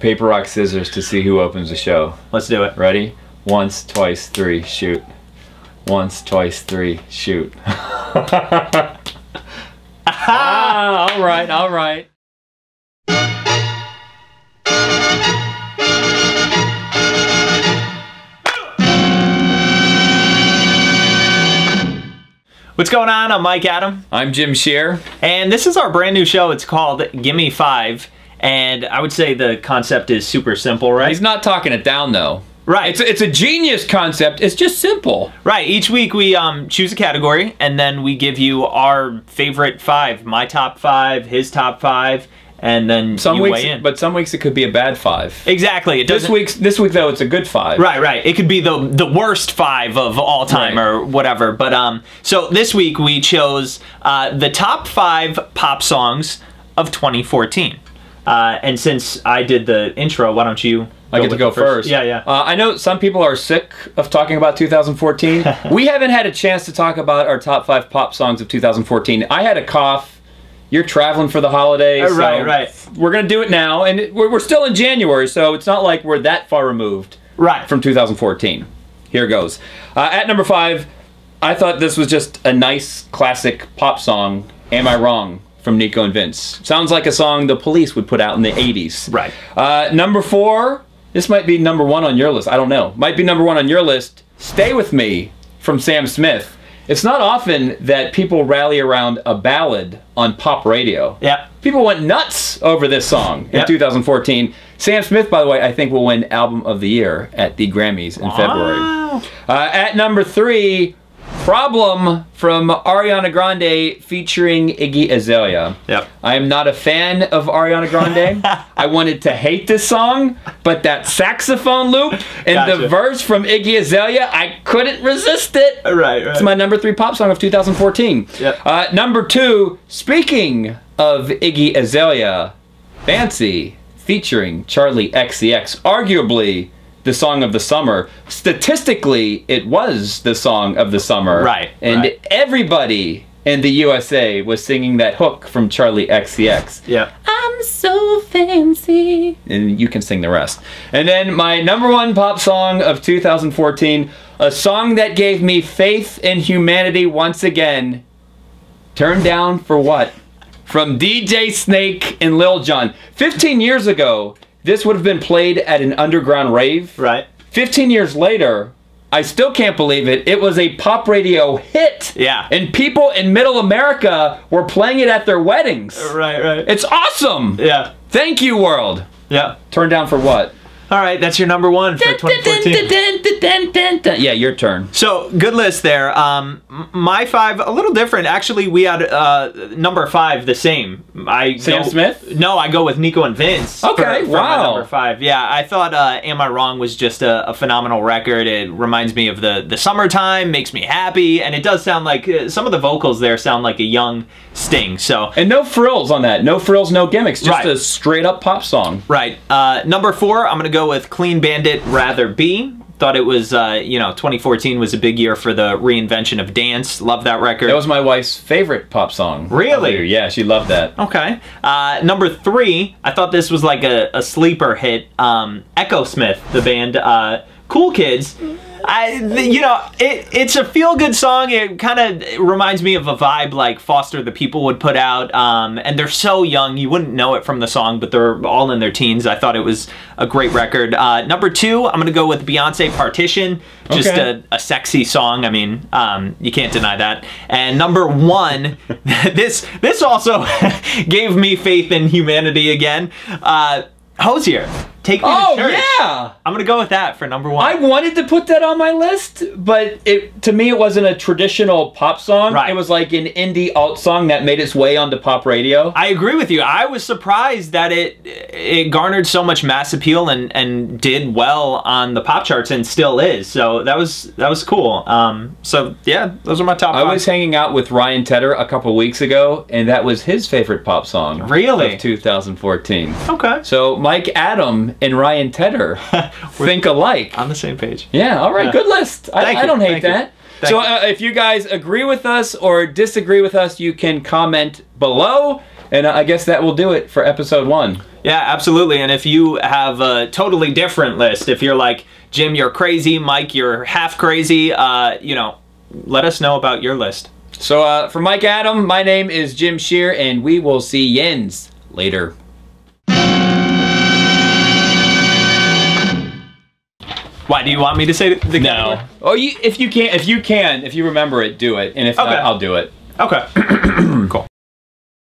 paper, rock, scissors to see who opens the show. Let's do it. Ready? Once, twice, three, shoot. Once, twice, three, shoot. ah, all right, all right. What's going on? I'm Mike Adam, I'm Jim Shearer. and this is our brand new show. It's called Gimme Five, and I would say the concept is super simple, right? He's not talking it down though. right. It's a, it's a genius concept. It's just simple. right. Each week we um, choose a category, and then we give you our favorite five, my top five, his top five, and then Some you weeks, weigh in. but some weeks it could be a bad five. exactly, it This week's this week though it's a good five. Right, right. It could be the the worst five of all time Right. or whatever. But um, so this week we chose uh, the top five pop songs of 2014. Uh, and since I did the intro, why don't you? I get to go the first. Yeah, yeah. Uh, I know some people are sick of talking about 2014. we haven't had a chance to talk about our top five pop songs of 2014. I had a cough. You're traveling for the holidays. Uh, right, so right. We're gonna do it now, and we're, we're still in January, so it's not like we're that far removed right. from 2014. Here goes. Uh, at number five, I thought this was just a nice classic pop song. Am I wrong? From Nico and Vinz. Sounds like a song the Police would put out in the 80s. Right. Uh, number four, this might be number one on your list. I don't know. Might be number one on your list. Stay with Me from Sam Smith. It's not often that people rally around a ballad on pop radio. yeah. People went nuts over this song in Yep. 2014. Sam Smith, by the way, I think will win Album of the Year at the Grammys in February. Uh, at number three, Problem from Ariana Grande featuring Iggy Azalea. Yep. I am not a fan of Ariana Grande. I wanted to hate this song, but that saxophone loop and the verse from Iggy Azalea, I couldn't resist it. Right, right. It's my number three pop song of 2014. Yep. Uh, number two, speaking of Iggy Azalea, Fancy featuring Charli XCX, arguably the song of the summer. Statistically, it was the song of the summer. Right, And right. everybody in the USA was singing that hook from Charli XCX. yeah. I'm so fancy. And you can sing the rest. And then my number one pop song of 2014, a song that gave me faith in humanity once again. Turned down for what? From DJ Snake and Lil Jon. 15 years ago, this would have been played at an underground rave. Right. 15 years later, I still can't believe it. It was a pop radio hit. Yeah. And people in middle America were playing it at their weddings. Right, right. It's awesome. Yeah. Thank you, world. Yeah. Turn down for what? All right, that's your number one for 2014. Yeah, your turn. So good list there. Um, my five a little different. Actually, we had uh, number five the same. I Sam go- Smith? No, I go with Nico and Vinz. Okay, for, for wow. number five. Yeah, I thought uh, "Am I Wrong" was just a, a phenomenal record. It reminds me of the the summertime, makes me happy, and it does sound like uh, some of the vocals there sound like a young Sting. So And no frills on that. No frills, no gimmicks. Just Right. a straight up pop song. Right. Uh, number four, I'm going to go with Clean Bandit Rather Be. Thought it was, uh, you know, 2014 was a big year for the reinvention of dance. Love that record. That was my wife's favorite pop song. Really? Yeah, she loved that. Okay. Uh, number three, I thought this was like a, a sleeper hit. Um, Echosmith, the band, uh, Cool Kids. I, you know, it, it's a feel good song. It kind of reminds me of a vibe like Foster the People would put out. Um, and they're so young, you wouldn't know it from the song, but they're all in their teens. I thought it was a great record. Uh, number two, I'm going to go with Beyonce Partition. Just Okay. a, a sexy song. I mean, um, you can't deny that. And number one, this this also gave me faith in humanity again. Uh, Hozier, take me Oh, to church. yeah. I'm gonna go with that for number one. I wanted to put that on my list, but it to me it wasn't a traditional pop song. Right. It was like an indie alt song that made its way onto pop radio. I agree with you. I was surprised that it it garnered so much mass appeal and, and did well on the pop charts and still is. So that was that was cool. Um, so yeah, those are my top. I five. was hanging out with Ryan Tedder a couple weeks ago, and that was his favorite pop song. Really? Of 2014. okay. So Mike Adam and Ryan Tedder think alike. On the same page. Yeah, all right, Yeah. good list. I, I don't hate thank that. So uh, if you guys agree with us or disagree with us, you can comment below, and I guess that will do it for episode one. Yeah, absolutely. And if you have a totally different list, if you're like, Jim, you're crazy, Mike, you're half crazy, uh, you know, let us know about your list. So uh, for Mike Adam, my name is Jim Shearer, and we will see Yens later. Why do you want me to say the No. category? Oh, you, if you can, if you can, if you remember it, do it. And if Okay. not, I'll do it. Okay. cool.